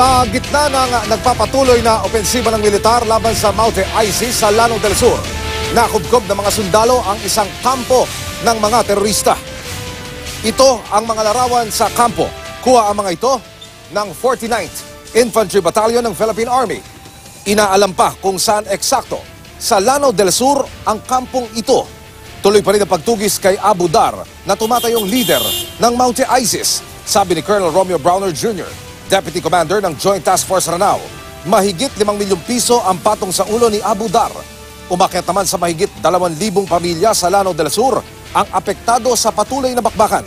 Sa gitna ng nagpapatuloy na opensiba ng militar laban sa Maute ISIS sa Lano del Sur, nakubkob ng mga sundalo ang isang kampo ng mga terorista. Ito ang mga larawan sa kampo. Kuha ang mga ito ng 49th Infantry Battalion ng Philippine Army. Inaalam pa kung saan eksakto sa Lano del Sur ang kampong ito. Tuloy pa rin ang pagtugis kay Abu Dar na tumatayong leader ng Maute ISIS, sabi ni Colonel Romeo Browner Jr., Deputy Commander ng Joint Task Force Ranao. Mahigit 5 milyong piso ang patong sa ulo ni Abu Dar. Umakyat naman sa mahigit 2,000 pamilya sa Lano del Sur ang apektado sa patuloy na bakbakan.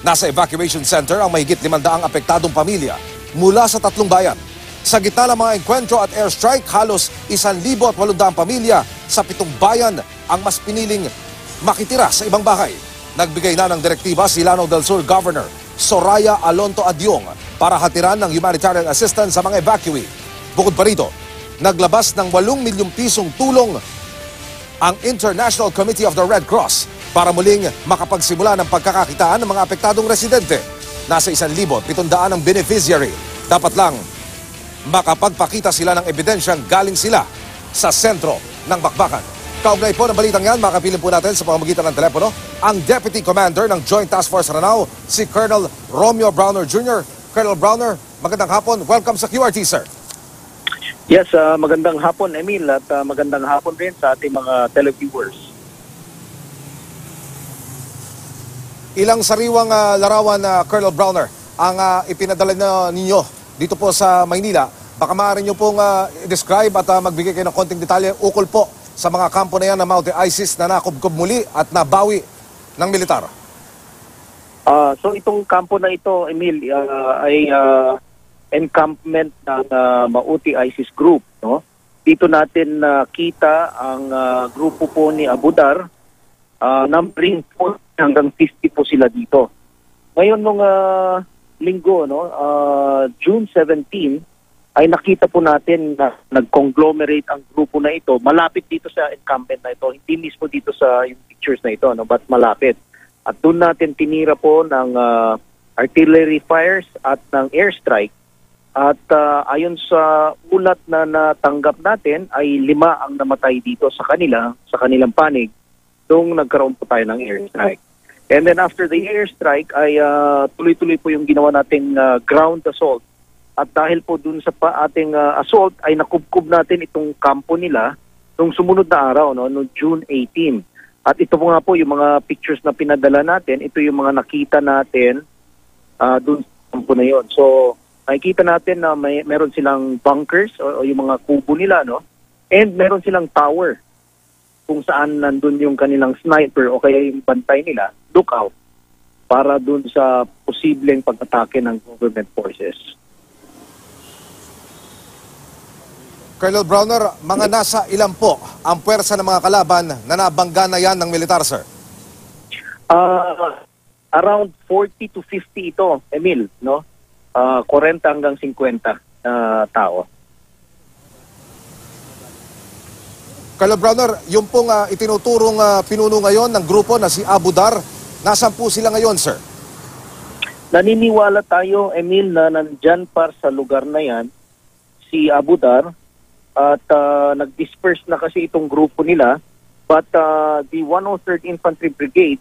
Nasa evacuation center ang mahigit 500 apektadong pamilya mula sa tatlong bayan. Sa gitna ng mga enkwentro at airstrike, halos 1,800 pamilya sa pitong bayan ang mas piniling makitira sa ibang bahay. Nagbigay na ng direktiba si Lanao del Sur Governor Soraya Alonto Adyong para hatiran ng humanitarian assistance sa mga evacuee. Bukod pa rito, naglabas ng 8 milyong pisong tulong ang International Committee of the Red Cross para muling makapagsimula ng pagkakakitaan ng mga apektadong residente. Nasa 1,700 ang beneficiary. Dapat lang makapagpakita sila ng ebidensyang galing sila sa sentro ng bakbakan. Kaugnay po ng balitang yan, makapiling po natin sa pamamagitan ng telepono ang Deputy Commander ng Joint Task Force Ranao, si Colonel Romeo Browner Jr. Colonel Browner, magandang hapon. Welcome sa QRT, sir. Yes, ah, magandang hapon Emil at ah, magandang hapon rin sa ating mga televiewers. Ilang sariwang ah, larawan na Colonel Browner ang ah, ipinadala na ninyo dito po sa Maynila. Baka maaari nyo pong ah, describe at ah, magbigay kayo ng konting detalye ukol po sa mga kampo na yan ng Mount ISIS na nakubkob muli at nabawi ng militar. Ah, so itong kampo na ito, Emil, ah, ay ah, encampment ng ah, Mauti ISIS group, no? Dito natin nakita ang ah, grupo po ni Abudar, uh, numbering po hanggang 50 po sila dito. Ngayon nung ah, linggo, no, ah, June 17, ay nakita po natin na nag-conglomerate ang grupo na ito malapit dito sa encampment na ito. Hindi mismo dito sa yung pictures na ito, no, but malapit. At doon natin tinira po ng ah, artillery fires at ng airstrike. At ah, ayon sa ulat na natanggap natin ay lima ang namatay dito sa kanila, sa kanilang panig, nung nagkaroon po tayo ng airstrike. And then after the airstrike ay ah, tuloy-tuloy po yung ginawa nating ah, ground assault. At dahil po dun sa pa ating ah, assault ay nakubkob natin itong kampo nila nung sumunod na araw, no, noong June 18. At ito po nga po yung mga pictures na pinadala natin, ito yung mga nakita natin ah dun sa kampo na yon. So, nakikita natin na may meron silang bunkers o, o yung mga kubo nila, no? And meron silang tower kung saan nandun yung kanilang sniper o kaya yung bantay nila, lookout para dun sa posibleng pag-atake ng government forces. Colonel Browner, mga nasa ilan po ang puwersa ng mga kalaban na nabangga na yan ng militar, sir? Ah, around 40 to 50 ito, Emil, no? Ah, 40 hanggang 50 na tao. Colonel Browner, yung pong ah, itinuturong ah, pinuno ngayon ng grupo na si Abu Dar, nasan po sila ngayon, sir? Naniniwala tayo, Emil, na nandyan pa sa lugar na yan si Abu Dar at ah, nag-disperse na kasi itong grupo nila but ah, the 103rd Infantry Brigade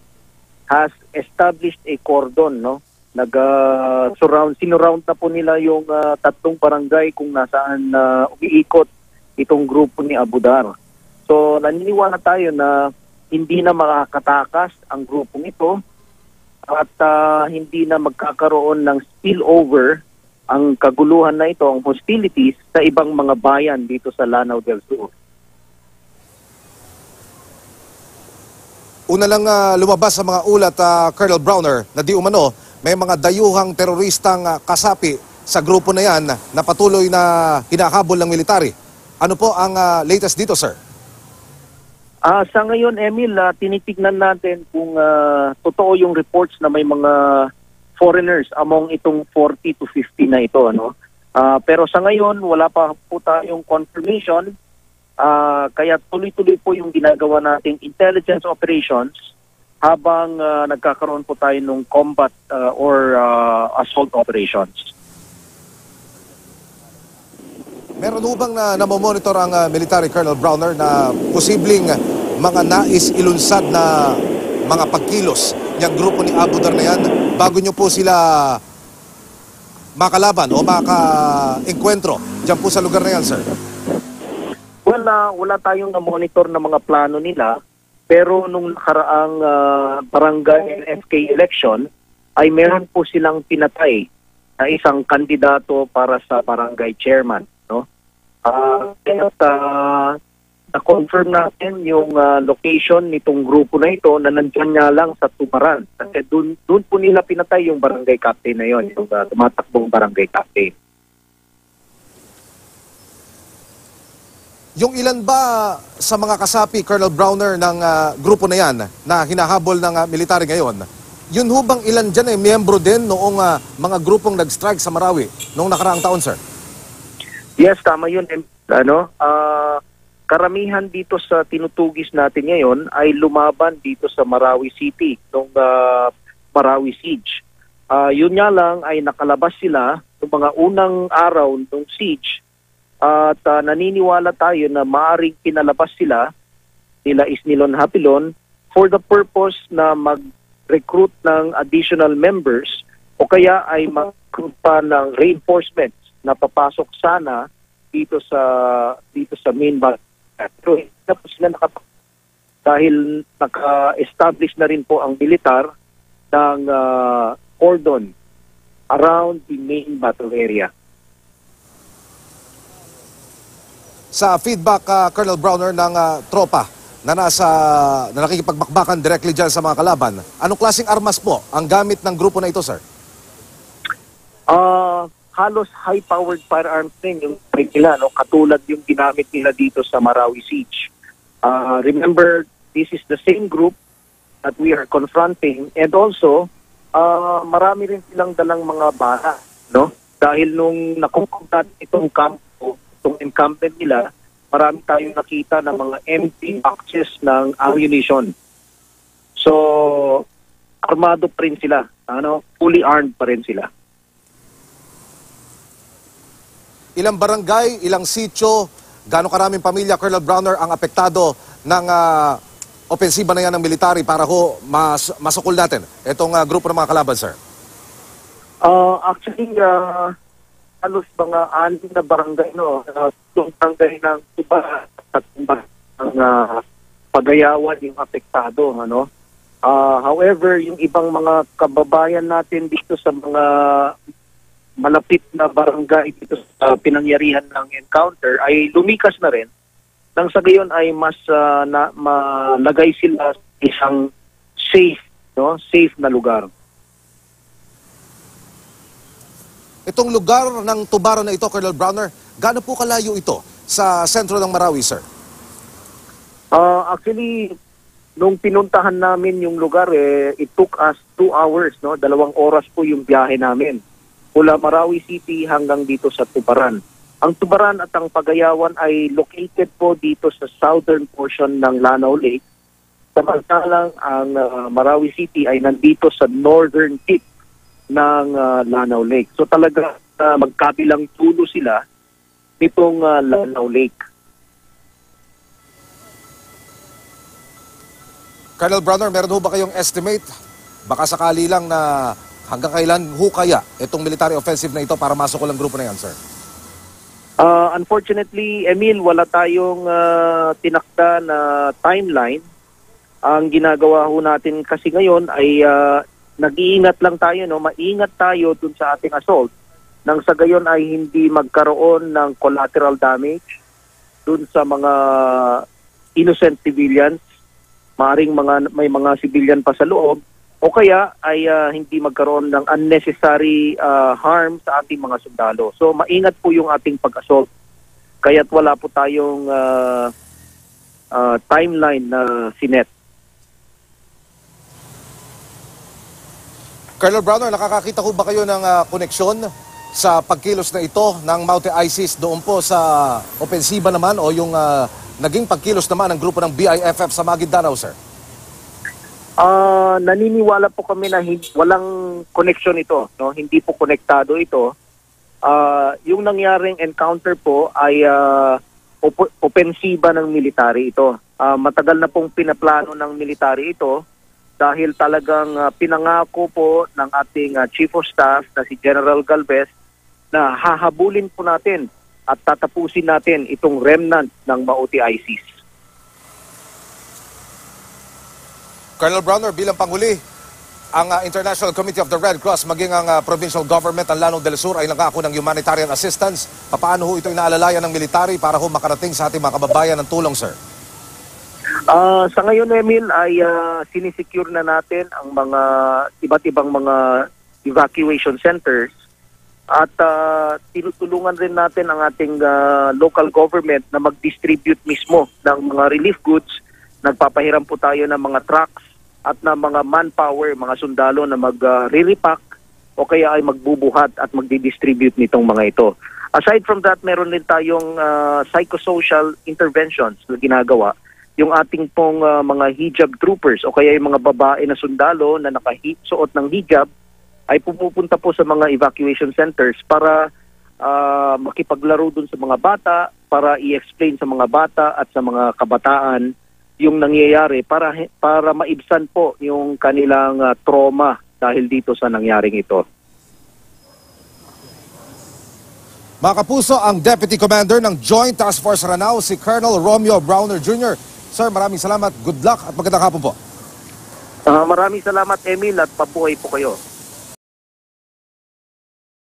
has established a cordon, no? Nag ah, surround sinurround na po nila yung ah, tatlong barangay kung nasaan na umiikot itong grupo ni Abu Dar. So naniniwala tayo na hindi na makakatakas ang grupong ito at ah, hindi na magkakaroon ng spillover ang kaguluhan na ito, ang hostilities sa ibang mga bayan dito sa Lanao del Sur. Una lang ah, lumabas sa mga ulat, ah, Colonel Browner, na di umano, may mga dayuhang teroristang ah, kasapi sa grupo na yan na patuloy na hinahabol ng military. Ano po ang ah, latest dito, sir? Ah, sa ngayon, Emil, ah, tinitignan natin kung ah, totoo yung reports na may mga foreigners among itong 40 to 50 na ito. Ano? Ah, pero sa ngayon, wala pa po tayong confirmation. Ah, kaya tuloy-tuloy po yung ginagawa nating intelligence operations habang ah, nagkakaroon po tayo ng combat ah, or ah, assault operations. Meron ho bang na, namomonitor ang ah, military Colonel Browner na posibleng mga nais ilunsad na mga pagkilos niyang grupo ni Abu Dhar na yan bago niyo po sila makalaban o maka-enkwentro dyan po sa lugar na yan, sir? Well, ah, wala tayong na-monitor na mga plano nila, pero nung nakaraang ah, barangay FK election, ay meron po silang pinatay na isang kandidato para sa barangay chairman. No? Ah, kaya ah, na-confirm natin yung ah, location nitong grupo na ito na nandyan nga lang sa Tumaran. Kasi dun, dun po nila pinatay yung barangay captain na yon, yung ah, tumatakbong barangay captain. Yung ilan ba sa mga kasapi, Colonel Browner, ng ah, grupo na yan na hinahabol ng ah, military ngayon, yun ho bang ilan dyan ay miyembro din noong ah, mga grupong nag-strike sa Marawi noong nakaraang taon, sir? Yes, tama yun. Ano, ah, karamihan dito sa tinutugis natin ngayon ay lumaban dito sa Marawi City nung ah, Marawi Siege. Ah, yun nga lang ay nakalabas sila noong mga unang araw ng siege at ah, naniniwala tayo na maaring pinalabas sila nila Isnilon Hapilon for the purpose na mag-recruit ng additional members o kaya ay mag-recruit pa ng reinforcements na papasok sana dito sa dito sa main base. Pero hindi na po sila nakap- dahil naka-establish na rin po ang militar ng ah, cordon around the main battle area. Sa feedback, ah, Colonel Browner, ng ah, tropa na nasa na nakikipagbakbakan directly dyan sa mga kalaban, anong klaseng armas po ang gamit ng grupo na ito, sir? Ah, halos high-powered firearms din yung nila, no? katulad yung ginamit nila dito sa Marawi Siege. Ah, remember, this is the same group that we are confronting and also, ah, marami rin silang dalang mga bala. No? Dahil nung nakukup natin itong campo, itong encampment nila, marami tayong nakita ng mga empty boxes ng ammunition. So, armado pa rin sila. Ano? Fully armed pa rin sila. Ilang barangay, ilang sityo, gaano karaming pamilya, Colonel Browner, ang apektado ng ah, opensiba na yan ng military para ho mas, masukol natin itong ah, grupo ng mga kalaban, sir? Uh, actually, uh, halos mga anim na barangay, no? Uh, barangay ng Tuba at ng uh, Pagayawan yung apektado, ano? Uh, however, yung ibang mga kababayan natin dito sa mga malapit na barangay dito sa pinangyarihan ng encounter ay lumikas na rin nang sa gayon ay mas uh, na, malagay sila sa isang safe, no? Safe na lugar. Itong lugar ng Tubaran na ito, Colonel Browner, gaano po kalayo ito sa sentro ng Marawi, sir? Uh, actually, nung pinuntahan namin yung lugar, eh, it took us two hours, no? Dalawang oras po yung biyahe namin. Mula Marawi City hanggang dito sa Tubaran. Ang Tubaran at ang Pagayawan ay located po dito sa southern portion ng Lanao Lake. Samantalang ang uh, Marawi City ay nandito sa northern tip ng uh, Lanao Lake. So talaga uh, magkabilang tulo sila nitong uh, Lanao Lake. Colonel Browner, meron ho ba kayong estimate? Baka sakali lang na hanggang kailan ho kaya itong military offensive na ito para masukol ang grupo na yan, sir? Uh, unfortunately, Emil, wala tayong uh, tinakda na timeline. Ang ginagawa ho natin kasi ngayon ay uh, nag-iingat lang tayo, no? maingat tayo dun sa ating assault nang sa gayon ay hindi magkaroon ng collateral damage dun sa mga innocent civilians, maring mga may mga civilian pa sa loob o kaya ay ah, hindi magkaroon ng unnecessary ah, harm sa ating mga sundalo. So maingat po yung ating pag-assault. Kaya't wala po tayong ah, ah, timeline na sinet. Colonel Browner, nakakakita ho ba kayo ng ah, koneksyon sa pagkilos na ito ng Mountain ISIS doon po sa opensiba naman o yung ah, naging pagkilos naman ng grupo ng BIFF sa Maguindanao, sir? Ah, naniniwala po kami na walang connection ito, no? Hindi po konektado ito. Ah, yung nangyaring encounter po ay op- opensiba ng military ito. Ah, matagal na pong pinaplano ng military ito dahil talagang ah, pinangako po ng ating ah, Chief of Staff na si General Galvez na hahabulin po natin at tatapusin natin itong remnant ng Mauti ISIS. Colonel Browner, bilang Panghuli, ang uh, International Committee of the Red Cross maging ang uh, provincial government ng Lanao del Sur ay nangako ng humanitarian assistance. Paano ho ito inaalalayan ng military para ho makarating sa ating mga kababayan ng tulong, sir? Ah, sa ngayon, Emil, ay ah, sinisecure na natin ang mga iba't ibang mga evacuation centers at ah, tinutulungan rin natin ang ating ah, local government na mag-distribute mismo ng mga relief goods. Nagpapahiram po tayo ng mga trucks at ng mga manpower, mga sundalo na mag-re-repack o kaya ay magbubuhat at magdi-distribute nitong mga ito. Aside from that, meron din tayong ah, psychosocial interventions na ginagawa yung ating pong ah, mga hijab troopers o kaya yung mga babae na sundalo na nakasuot ng hijab ay pumupunta po sa mga evacuation centers para ah, makipaglaro dun sa mga bata, para i-explain sa mga bata at sa mga kabataan yung nangyayari para para maibsan po yung kanilang ah, trauma dahil dito sa nangyaring ito. Mga kapuso, ang Deputy Commander ng Joint Task Force Ranao, si Colonel Romeo Browner Jr. Sir, maraming salamat. Good luck at magandang hapon po. Ah, maraming salamat Emil at pabuhay po kayo.